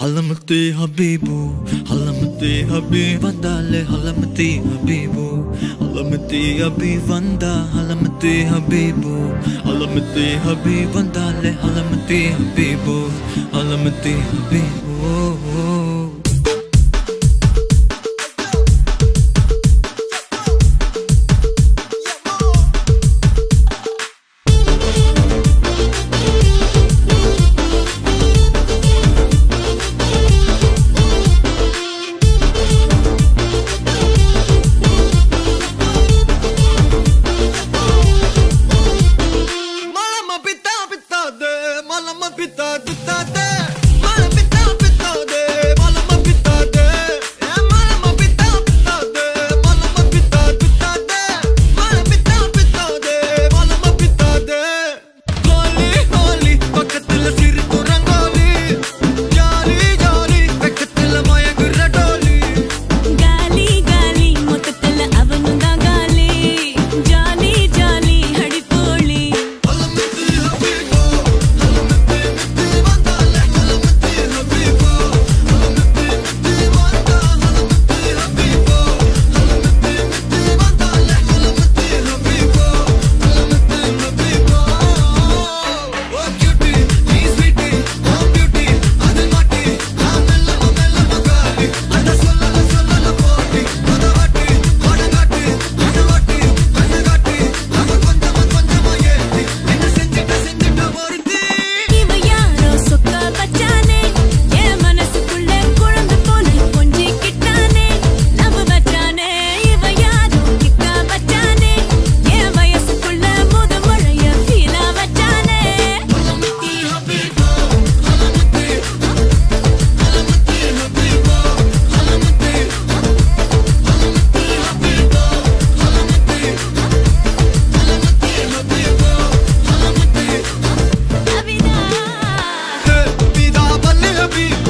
हलमते हबीबू हलमते हबी वंदाले हलमते हबीबू हलमते हबी वंदा हलमते हबीबू हलमते हबी वंदाले हलमते हबीबू हलमते हबीबू hospital. be